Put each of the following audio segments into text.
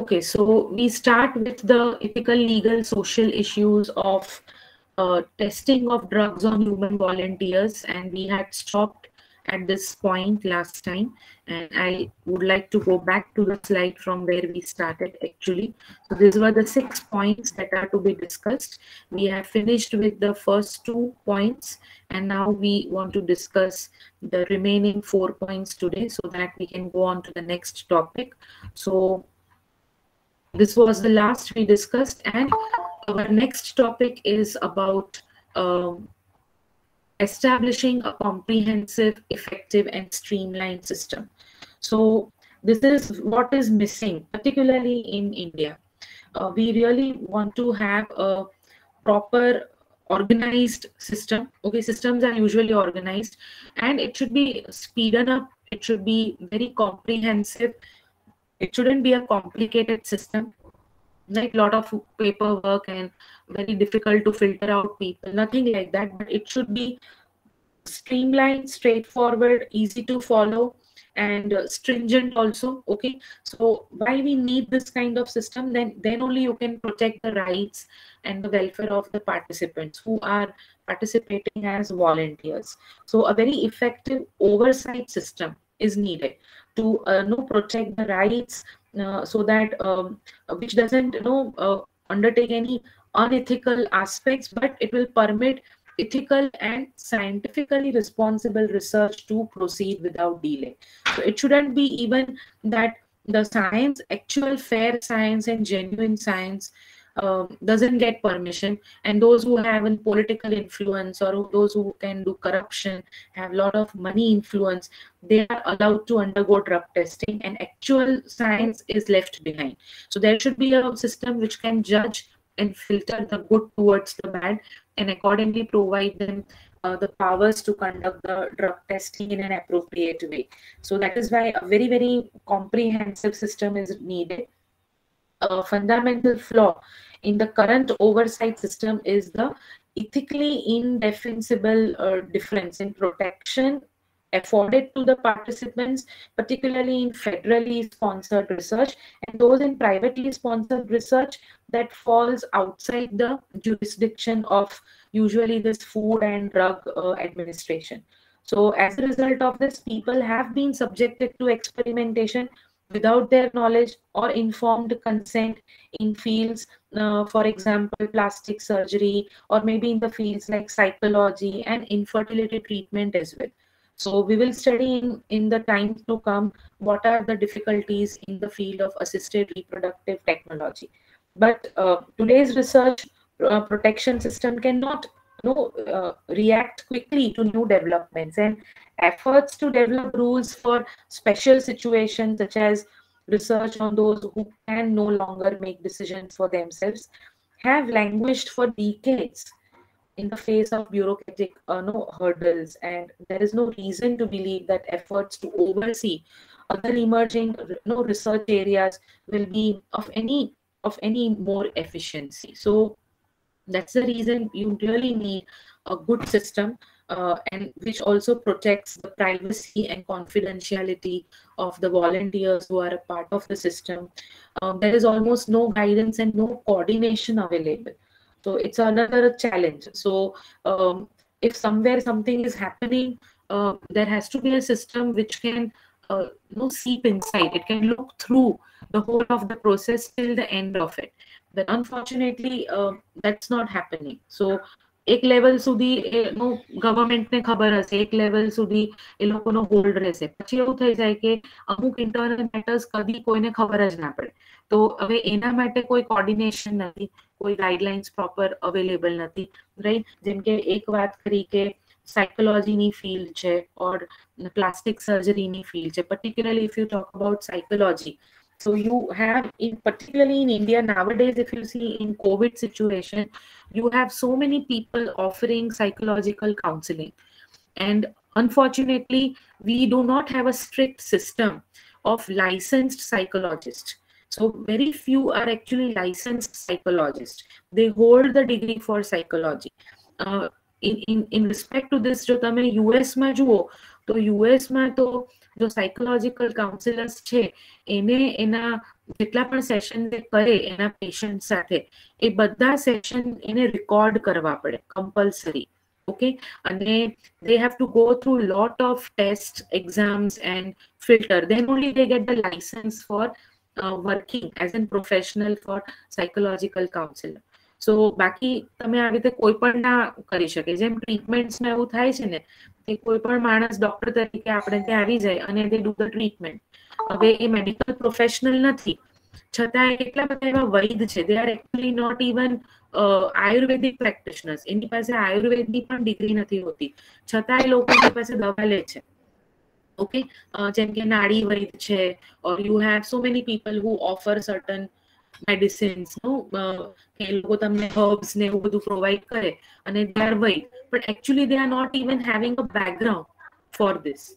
Okay, so we start with the ethical, legal, social issues of uh, testing of drugs on human volunteers, and we had stopped at this point last time and I would like to go back to the slide from where we started actually. So these were the six points that are to be discussed. We have finished with the first two points and now we want to discuss the remaining four points today so that we can go on to the next topic. So this was the last we discussed and our next topic is about um, establishing a comprehensive, effective, and streamlined system. So this is what is missing, particularly in India. Uh, we really want to have a proper organized system. Okay, systems are usually organized and it should be speeded up. It should be very comprehensive. It shouldn't be a complicated system. Like a lot of paperwork and very difficult to filter out people nothing like that. But it should be streamlined straightforward easy to follow and uh, stringent also okay? So why we need this kind of system then then only you can protect the rights and the welfare of the participants who are participating as volunteers. So a very effective oversight system is needed to uh, know protect the rights uh, so that um, which doesn't you know uh, undertake any unethical aspects but it will permit ethical and scientifically responsible research to proceed without delay. So it shouldn't be even that the science actual fair science and genuine science um, doesn't get permission. And those who have a political influence or those who can do corruption have a lot of money influence they are allowed to undergo drug testing and actual science is left behind. So there should be a system which can judge and filter the good towards the bad and accordingly provide them uh, the powers to conduct the drug testing in an appropriate way. So that is why a very very comprehensive system is needed a fundamental flaw in the current oversight system is the ethically indefensible uh, difference in protection afforded to the participants, particularly in federally sponsored research, and those in privately sponsored research that falls outside the jurisdiction of usually this Food and Drug uh, Administration. So as a result of this, people have been subjected to experimentation without their knowledge or informed consent in fields, uh, for example, plastic surgery, or maybe in the fields like psychology and infertility treatment as well. So we will study in, in the time to come what are the difficulties in the field of assisted reproductive technology. But uh, today's research uh, protection system cannot know, uh, react quickly to new developments. And efforts to develop rules for special situations such as research on those who can no longer make decisions for themselves have languished for decades in the face of bureaucratic uh, no, hurdles. And there is no reason to believe that efforts to oversee other emerging no, research areas will be of any of any more efficiency. So that's the reason you really need a good system uh, and which also protects the privacy and confidentiality of the volunteers who are a part of the system. Um, there is almost no guidance and no coordination available. So it's another challenge. So um, if somewhere something is happening, uh, there has to be a system which can uh, you know, seep inside. It can look through the whole of the process till the end of it. But unfortunately, uh, that's not happening. So એક level સુધી એનું ગવર્મેન્ટને ખબર હશે એક level સુધી એ લોકોનો hold રહેશે પછી એવું થઈ જાય કે અમુક ઇન્ટરનલ મેટર્સ કદી કોઈને ખબર જ ના પડે તો હવે એના માટે કોઈ કોર્ડિનેશન નથી કોઈ ગાઈડલાઇન્સ પ્રોપર અવેલેબલ નથી રાઈટ જેમ કે એક વાત કરી કે સાયકોલોજીની ફિલ્ડ છે ઓર પ્લાસ્ટિક સર્જરીની ફિલ્ડ છે particularly if you talk about psychology So you have, in particularly in India nowadays, if you see in COVID situation, you have so many people offering psychological counseling, and unfortunately, we do not have a strict system of licensed psychologists. So very few are actually licensed psychologists. They hold the degree for psychology. Uh, in, in, in respect to this જો તમે યુએસમાં જુઓ તો યુએસમાં તો જો psychological counsellors છે એને એના જેટલા પણ સેશન કરે એના પેશન્ટ સાથે એ બધા સેશન એને રેકોર્ડ કરવા પડે કમ્પલસરી ઓકે અને they have to go through lot of tests exams and filter then only they get the license for uh, working as a professional for psychological counselor so બાકી તમે આવી રીતે કોઈ પણ ના કરી શકે. જેમ ટ્રીટમેન્ટ્સમાં એવું થાય છે ને કે કોઈ પણ માણસ ડોક્ટર તરીકે આપણે ત્યાં આવી જાય અને તે ડુ ધ ટ્રીટમેન્ટ હવે એ મેડિકલ પ્રોફેશનલ નથી. છતાં એટલા બધા એવા વૈદ છે. They are actually not even ayurvedic practitioners એની પાસે આયુર્વેદની પણ ડિગ્રી નથી હોતી. છતાં એ લોકો એની પાસે દવા લે છે. ઓકે જેમ કે નાડી વૈદ છે. Or you have so many people who offer certain medicines નો કે લોકો તમને હર્બ્સ ને એવું બધું પ્રોવાઈડ કરે અને they are Vaid but actually they are not even having a background for this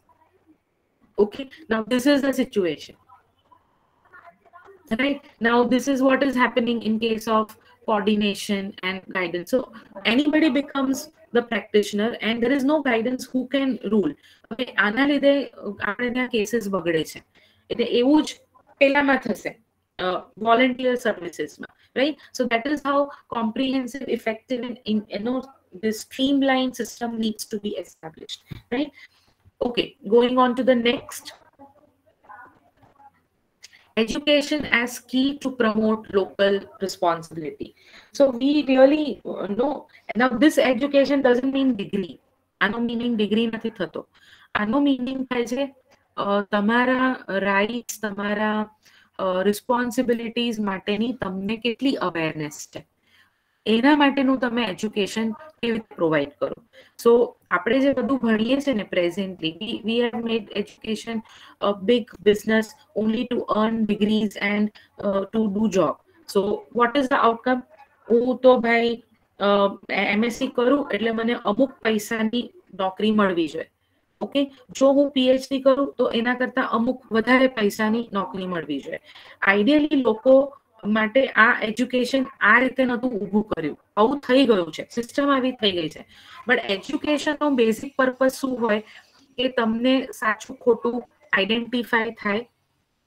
okay now this is the situation right now this is what is happening in case of coordination and guidance so anybody becomes the practitioner and there is no guidance who can rule હવે આના લીધે આપણે ત્યાં cases બગડે છે એટલે એવું જ પેલામાં થશે uh, volunteer services right so that is how comprehensive effective and in, you know the streamlined system needs to be established right okay going on to the next education as key to promote local responsibility so we really uh, know now this education doesn't mean degree આનો meaning degree નથી થતો આનો meaning થાય છે તમારા rights તમારા responsibilities માટેની તમને કેટલી અવેરનેસ છે એના માટેનું તમે એજ્યુકેશન કેવી રીતે પ્રોવાઈડ કરો સો આપણે જે બધું ભણીએ છીએ ને presently we have made education a big business only to earn degrees and to do job so what is the outcome હું તો ભાઈ એમએસસી કરું એટલે મને અમુક પૈસાની નોકરી મળવી જોઈએ ઓકે જો હું પીએચડી કરું તો એના કરતા અમુક વધારે પૈસાની નોકરી મળવી જોઈએ આઈડિયલી લોકો માટે આ એજ્યુકેશન આ રીતે નતું ઊભું કર્યું આવું થઈ ગયું છે સિસ્ટમ આવી થઈ ગઈ છે બટ એજ્યુકેશનનો બેઝિક પર્પઝ શું હોય કે તમને સાચું ખોટું આઈડેન્ટિફાય થાય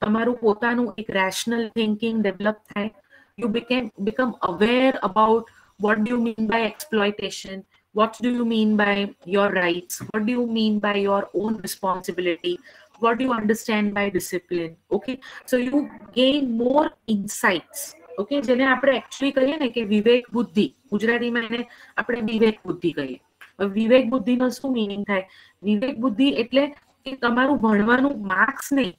તમારું પોતાનું એક રેશનલ થિંકિંગ ડેવલપ થાય you became become aware about what do you mean by exploitation what do you mean by your rights what do you mean by your own responsibility what do you understand by discipline okay so you gain more insights okay જેને આપણે actually કહીએ ને કે વિવેક બુદ્ધિ ગુજરાતીમાં એને આપણે વિવેક બુદ્ધિ કહીએ વિવેક બુદ્ધિનો શું મિનિંગ થાય વિવેક બુદ્ધિ એટલે કે તમારું ભણવાનું માર્ક્સ નહીં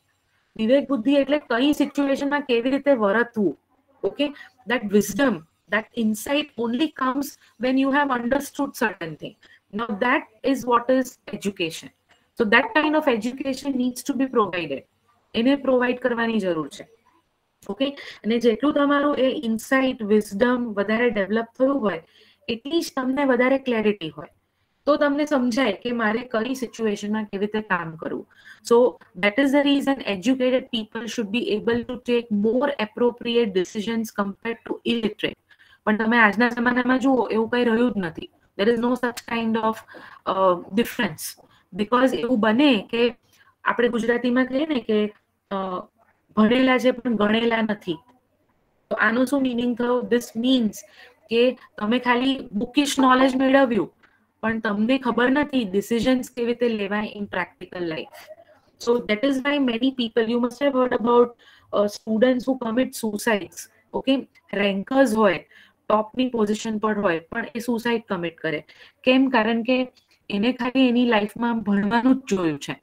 વિવેક બુદ્ધિ એટલે કઈ સિચ્યુએશનમાં કેવી રીતે વર્તવું okay that wisdom that insight only comes when you have understood certain thing now that is what is education so that kind of education needs to be provided એને પ્રોવાઈડ કરવાની જરૂર છે ઓકે અને જેટલું તમારું એ ઇન્સાઇટ વિઝડમ વધારે develop થયું હોય એટલી જ તમને વધારે ક્લેરિટી હોય તો તમને સમજાય કે મારે કઈ સિચ્યુએશનમાં કેવી રીતે કામ કરવું so that is the reason educated people should be able to take more appropriate decisions compare to illiterate પણ તમે આજના જમાનામાં જુઓ, એવું કઈ રહ્યું જ નથી. દેર ઇઝ નો સચ કાઇન્ડ ઓફ ડિફરન્સ બીકોઝ એવું બને કે આપણે ગુજરાતીમાં કહીએ ને કે ભણેલા છે પણ ગણેલા નથી. તો આનું શું મિનિંગ થયો? ધીસ મીન્સ કે તમે ખાલી બુકિશ નોલેજ મેળવ્યું, પણ તમને ખબર નથી ડિસિઝન્સ કેવી રીતે લેવાય in practical life so that is why many people you must have heard about students who commit suicides okay rankers હોય. ટોપની પોઝિશન પર હોય પણ એ સુસાઇડ કમિટ કરે કેમ કારણ કે એને ખાલી એની લાઈફમાં ભણવાનું જ જોયું છે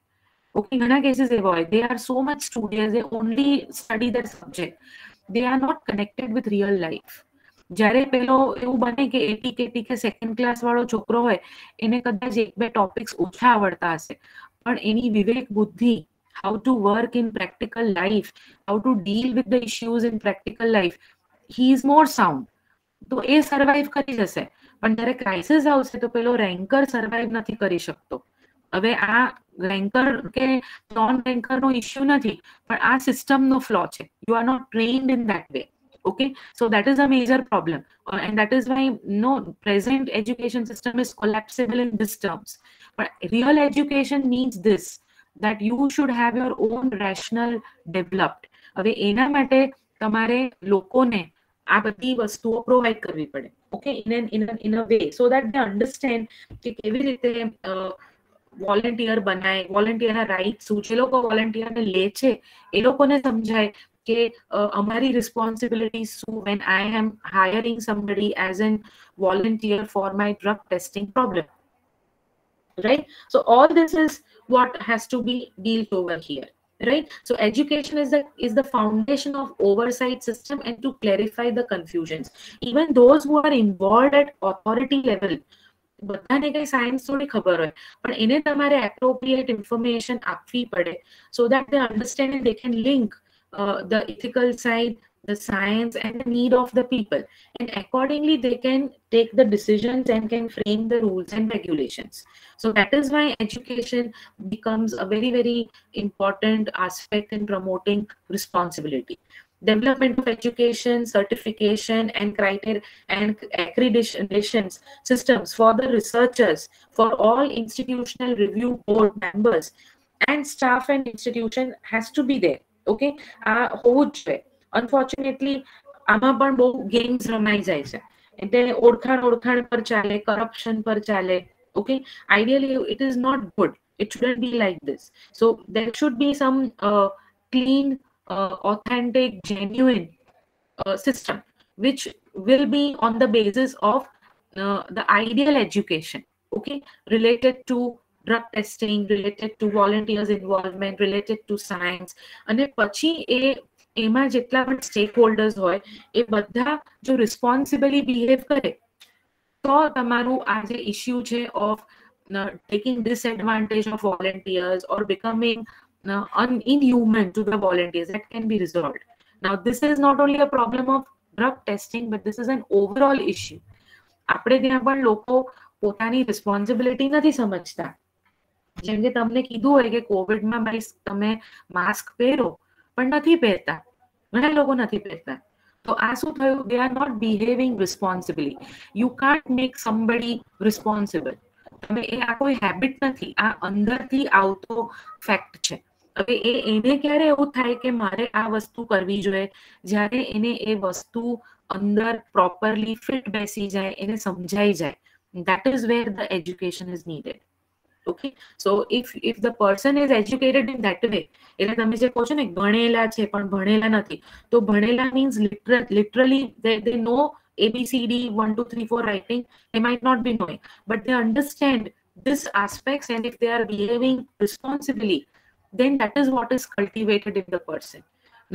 ઓકે ઘણા કેસીસ એવા હોય they are so much studious they only study that subject they are not connected with real life જ્યારે પેલો એવું બને કે એટી કેટી કે સેકન્ડ ક્લાસ વાળો છોકરો હોય એને કદાચ એક બે ટોપિક્સ ઓછા આવડતા હશે પણ એની વિવેક બુદ્ધિ how to work in practical life, how to deal with the issues in practical life, he is more sound. તો એ સર્વાઈવ કરી જશે પણ જ્યારે ક્રાઇસિસ આવશે તો પેલો રેન્કર સર્વાઈવ નથી કરી શકતો હવે આ રેન્કર કે નોન રેન્કર નો ઇસ્યુ નથી પણ આ સિસ્ટમનો ફ્લો છે you are not trained in that way okay so that is a major problem uh, and that is why no present education system is collapsible in these terms but real education means this that you should have your own rational developed હવે એના માટે તમારે લોકોને આ બધી વસ્તુઓ provide કરવી પડે okay in an in in a way so that they understand કે કેવી રીતે વોલેન્ટિયર બનાય વોલેન્ટિયરના રાઇટ શું છે લોકો વોલેન્ટિયરને લે છે એ લોકોને સમજાય કે અમારી રિસ્પોન્સિબિલિટી શું when I am hiring somebody as an volunteer for my drug testing problem right so all this is what has to be dealt over here right so education is the is the foundation of oversight system and to clarify the confusions even those who are involved at authority level બધાને કઈ science થોડી ખબર હોય પણ એને તમારે appropriate information આપવી પડે so that they understand they can link the ethical side the science and the need of the people. And accordingly they can take the decisions and can frame the rules and regulations. So that is why education becomes a very very important aspect in promoting responsibility. Development of education certification and criteria and accreditation systems for the researchers for all institutional review board members and staff and institution has to be there okay? Uh, unfortunately આમાં પણ બહુ games રમાઈ જાય છે એટલે ઓળખાણ ઓળખાણ પર ચાલે કરપ્શન પર ચાલે okay ideally it is not good it shouldn't be like this so there should be some uh, clean uh, authentic genuine uh, system which will be on the basis of the ideal education okay related to drug testing related to volunteers involvement related to science અને પછી એ એમાં જેટલા પણ stack holders હોય એ બધા જો રિસ્પોન્સિબલી behave કરે તો તમારું આ જે ઇસ્યુ છે of taking disadvantage of volunteers or becoming inhuman to the volunteers that can be resolved now this is not only a problem of drug testing but this is an overall issue આપણે ત્યાં પણ લોકો પોતાની responsibility નથી સમજતા જેમ કે તમને કીધું હોય કે કોવિડમાં ભાઈ તમે માસ્ક પહેરો પણ નથી પહેરતા ઘણા લોકો નથી પહેરતા તો આ શું થયું they are not behaving responsibly you can't make somebody responsible તમે એ આ કોઈ હેબિટ નથી આ અંદરથી આવતો ફેક્ટ છે હવે એ એને ક્યારે એવું થાય કે મારે આ વસ્તુ કરવી જોઈએ જ્યારે એને એ વસ્તુ અંદર પ્રોપરલી ફિટ બેસી જાય એને સમજાઈ જાય that is where the education is needed okay so if if the person is educated in that way એટલે તમે જે કહો છો ને ભણેલા છે પણ ભણેલા નથી તો ભણેલા means literally they, they know ABCD 1 2 3 4 writing they might not be knowing but they understand this aspects and if they are behaving responsibly then that is what is cultivated in the person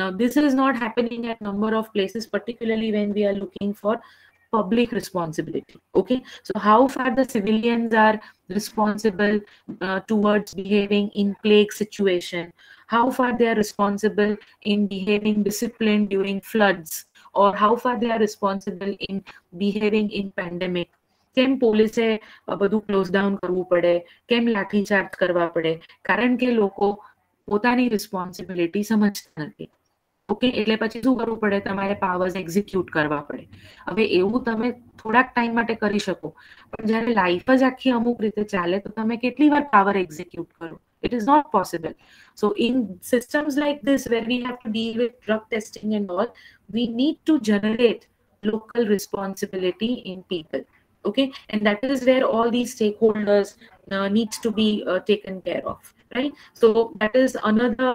now this is not happening at number of places particularly when we are looking for public responsibility okay so how far the civilians are responsible uh, towards behaving in plague situation how far they are responsible in behaving disciplined during floods or how far they are responsible in behaving in pandemic કેમ પોલીસે બધું close down કરવું પડે કેમ લાઠીચાર્જ કરવા પડે કારણ કે લોકો પોતાની રિસ્પોન્સિબિલિટી સમજતા નથી ઓકે એટલે પછી શું કરવું પડે તમારે પાવર્સ એક્ઝિક્યુટ કરવા પડે હવે એવું તમે થોડાક ટાઈમ માટે કરી શકો પણ જ્યારે લાઈફ જ આખી અમુક રીતે ચાલે તો તમે કેટલી વાર પાવર એક્ઝિક્યુટ કરો it is not possible so in systems like this where we have to deal with drug testing and all we need to generate local responsibility in people okay and that is where all these stakeholders uh, needs to be uh, taken care of right so that is another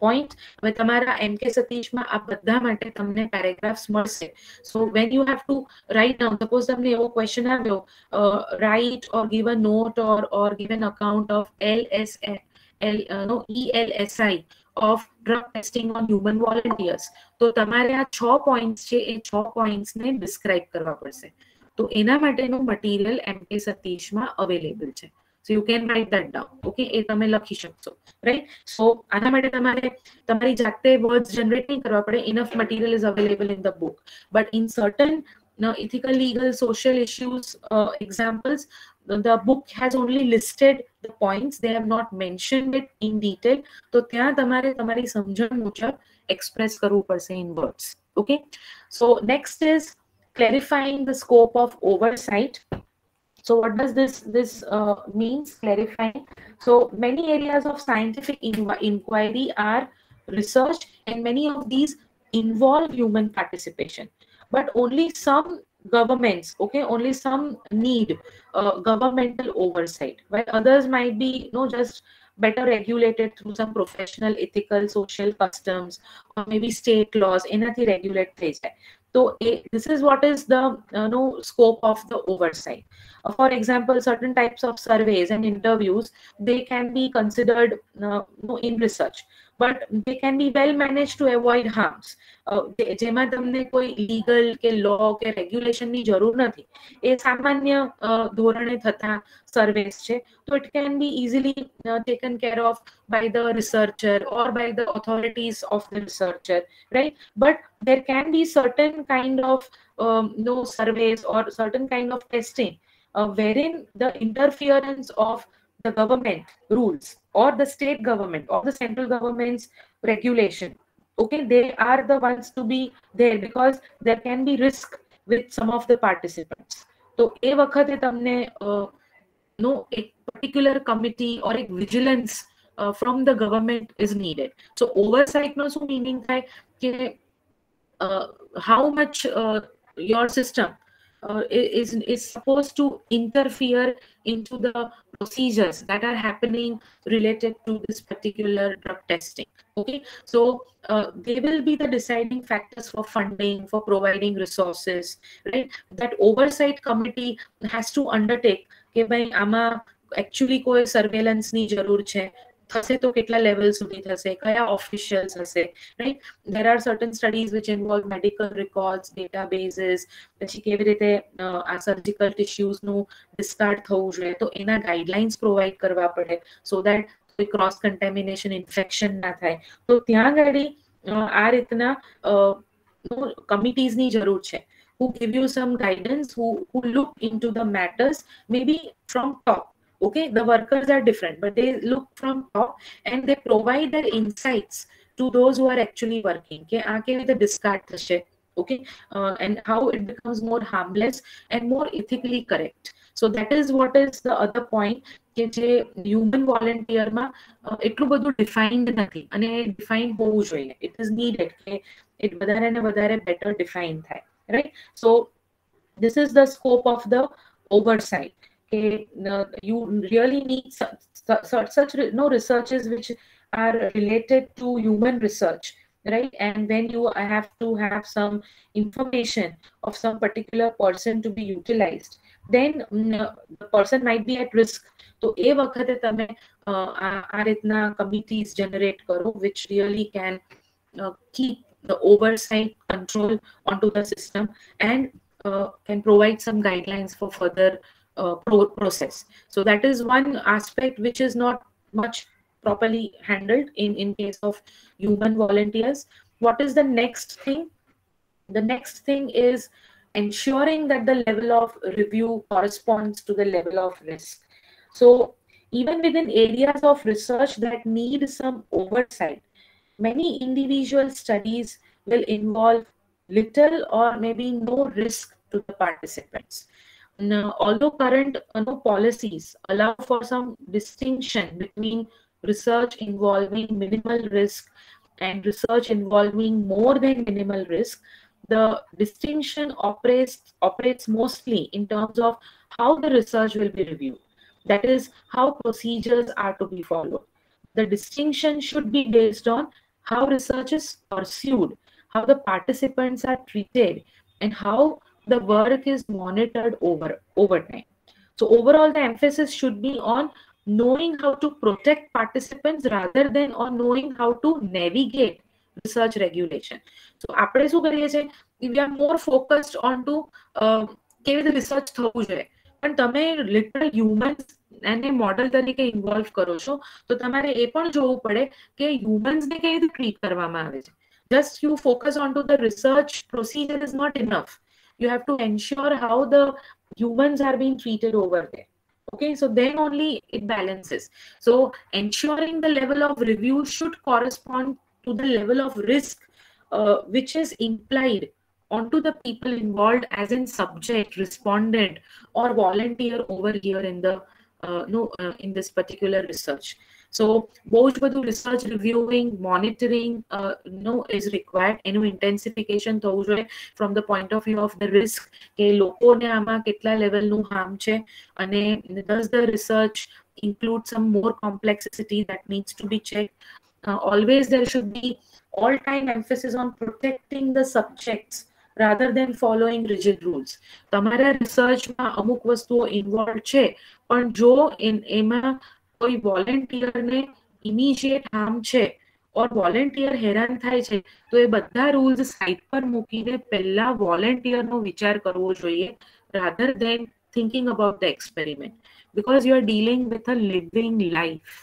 point હવે તમારા એમ કે સતીશમાં આ બધા માટે તમને paragraphs મળશે so when you have to write down suppose તમને એવો ક્વેશ્ચન આવ્યો right or give a note or or give an account of L S L no E L S I of drug testing on human volunteers તો તમારે આ છ points છે એ છ પોઈન્ટ્સને describe કરવા પડશે તો એના માટેનું મટીરિયલ એમ કે સતીશમાં અવેલેબલ છે so you can write that down okay એ તમે લખી શકશો રાઈટ સો આના માટે તમારે તમારી જાતે વર્ડ્સ જનરેટ નહીં કરવા પડે enough material is available in the book but in certain now ethical legal social issues uh, examples the book has only listed the points they have not mentioned it in detail તો ત્યાં તમારે તમારી સમજણ મુજબ express કરવું પડશે in words okay so next is clarifying the scope of oversight so what does this this uh, means clarifying so many areas of scientific in inquiry are researched and many of these involve human participation but only some governments okay only some need uh, governmental oversight while others might be you know just better regulated through some professional ethical social customs or maybe state laws એનાથી regulate થઈ જાય so this is what is the uh, no scope of the oversight. Uh, for example certain types of surveys and interviews they can be considered uh, in research but they can be well managed to avoid harms જેમાં તમને કોઈ legal કે લો કે રેગ્યુલેશનની જરૂર નથી એ સામાન્ય ધોરણે થતા સર્વેસ છે તો it can be easily taken care of by the researcher or by the authorities of the researcher right but there can be certain kind of um, no surveys or certain kind of testing uh, wherein the interference of the government rules or the state government or the central government's regulation okay they are the ones to be there because there can be risk with some of the participants so એ વખતે તમને નો એક particular committee or a vigilance uh, from the government is needed so oversight no so meaning થાય કે uh, how much uh, your system uh, is is supposed to interfere into the procedures that are happening related to this particular drug testing okay so uh, they will be the deciding factors for funding for providing resources right that oversight committee has to undertake કે ભાઈ આમાં actually કોઈ surveillance ની જરૂર છે થશે તો કેટલા લેવલ સુધી થશે, કયા ઓફિશિયલ્સ હશે right there are certain studies which involve medical records databases પછી કેવી રીતે આ સર્જિકલ ટિશ્યુઝનું ડિસ્કાર્ડ થવું જોઈએ, તો એના ગાઈડલાઇન્સ પ્રોવાઈડ કરવા પડે સો દેટ કોઈ ક્રોસ કન્ટેમિનેશન ઇન્ફેક્શન ના થાય. તો ત્યાં ગાડી આ રીતના કમિટીઝની જરૂર છે, who give you some guidance, who who look into the matters, maybe from top okay the workers are different but they look from top and they provide their insights to those who are actually working okay આ કેવી રીતે discard થશે okay uh, and how it becomes more harmless and more ethically correct so that is what is the other point કે જે human વોલેન્ટિયરમાં એટલું બધું defined નથી અને ડિફાઇન હોવું જોઈએ ઇટ ઇઝ નીડેડ કે ઇટ વધારે ને વધારે બેટર ડિફાઇન થાય right so this is the scope of the oversight okay uh, you really need such, such, such no researches which are related to human research right and when you have to have some information of some particular person to be utilized then uh, the person might be at risk તો એ વખતે તમે આ રીતના committees generate કરો which really can uh, keep the oversight control onto the system and uh, can provide some guidelines for further uh, pro process. So that is one aspect which is not much properly handled in, in case of human volunteers. What is the next thing? The next thing is ensuring that the level of review corresponds to the level of risk. So even within areas of research that need some oversight, many individual studies will involve little or maybe no risk to the participants. Now, although current uh, policies allow for some distinction between research involving minimal risk and research involving more than minimal risk, the distinction operates operates mostly in terms of how the research will be reviewed. That is, how procedures are to be followed. The distinction should be based on how research is pursued, how the participants are treated, and how the work is monitored over, over time. So overall, the emphasis should be on knowing how to protect participants rather than on knowing how to navigate research regulation. So આપણે શું કરીએ છીએ we are more focused on to uh, કેવી રીતે research થવું જોઈએ પણ તમે લિટરલ હ્યુમન્સ એને મોડલ તરીકે ઇન્વોલ્વ કરો છો તો તમારે એ પણ જોવું પડે કે હ્યુમન્સને કેવી રીતે ટ્રીટ કરવામાં આવે છે just you focus onto the research procedure is not enough you have to ensure how the humans are being treated over there. Okay so then only it balances. So ensuring the level of review should correspond to the level of risk uh, which is implied onto the people involved as in subject respondent or volunteer over here in the no uh, in this particular research so બહુ જ બધું research રિવ્યુઇંગ monitoring no is required એનું ઇન્ટેન્સિફિકેશન થવું જોઈએ from the point of view of the risk કે લોકોને આમાં કેટલા લેવલનું હાર્મ છે અને does the research include some more complexity that needs to be checked. Uh, always there should be all time emphasis on protecting the subjects rather than following rigid rules. તમારા રિસર્ચમાં અમુક વસ્તુઓ involve છે પણ જો એમાં કોઈ વોલેન્ટિયરને ઇમિજિએટ હાર્મ છે ઓર volunteer હેરાન થાય છે, તો એ બધા રૂલ્સ સાઈડ પર મૂકીને પહેલા વોલેન્ટિયરનો વિચાર કરવો જોઈએ rather than thinking about the experiment because you are dealing with a living life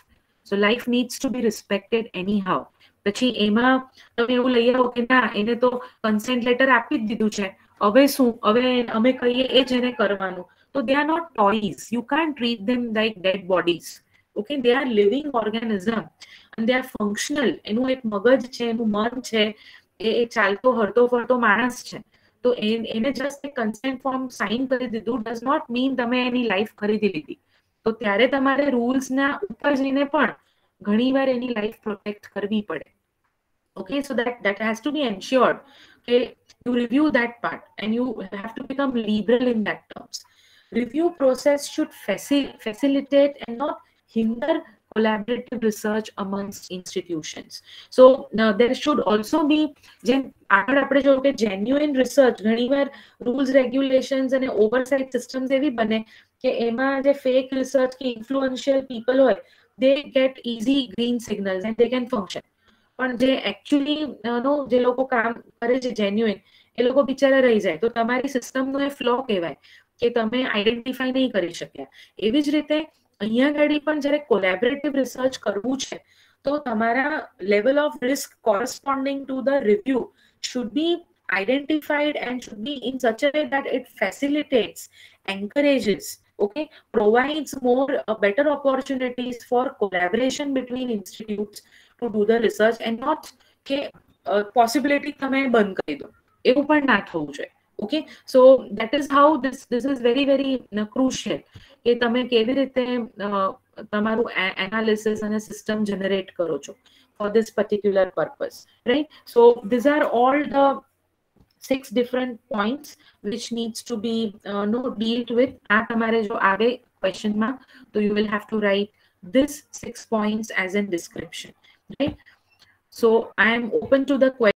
so life needs to be respected anyhow પછી એમાં તમે એવું લઈ આવો કે ના, એને તો કન્સેન્ટ લેટર આપી જ દીધું છે. હવે શું? હવે અમે કહીએ એ જ એને કરવાનું. તો દે આર નોટ ટોઈઝ યુ કાન treat them like dead bodies okay they are living organism અને દે આર ફંક્શનલ એનું એક મગજ છે એનું મન છે એ ચાલતો હરતો ફરતો માણસ છે તો એને જસ્ટ કન્સેન્ટ ફોર્મ સાઇન કરી દીધું ડઝ નોટ મીન તમે એની લાઈફ ખરીદી લીધી તો ત્યારે તમારે રૂલ્સના ઉપર જઈને પણ ઘણીવાર એની લાઈફ પ્રોટેક્ટ કરવી પડે okay so that that has to be ensured okay you review that part and you have to become liberal in that terms review process should facil facilitate and not hinder collaborative research amongst institutions so now there should also be આગળ આપણે જોયું કે genuine research ઘણીવાર rules regulations અને ઓવરસાઇટ systems એવી બને કે એમાં જે ફેક રિસર્ચ કે ઇન્ફ્લુઅન્શિયલ પીપલ હોય દે gate easy green signals and they can function પણ જે એકચ્યુઅલી નો જે લોકો કામ કરે છે જેન્યુઇન એ લોકો બિચારા રહી જાય તો તમારી સિસ્ટમનો એ ફ્લો કહેવાય કે તમે આઈડેન્ટિફાઈ નહીં કરી શક્યા એવી જ રીતે અહીંયા આગળ પણ જ્યારે કોલેબરેટિવ રિસર્ચ કરવું છે તો તમારા level of risk corresponding to the review should be identified and should be in such a way that it facilitates encourages okay provides more uh, better opportunities for collaboration between institutes to do the research and not કે possibility તમે બંધ કરી દો એવું પણ ના થવું જોઈએ okay so that is how this this is very very crucial કે તમે કેવી રીતે તમારું એનાલિસિસ અને સિસ્ટમ જનરેટ કરો છો for this particular purpose right so these are all the six different points which needs to be uh, no dealt with આ તમારે જો આવે ક્વેશ્ચનમાં તો you will have to write this six points as a description right so i am open to the question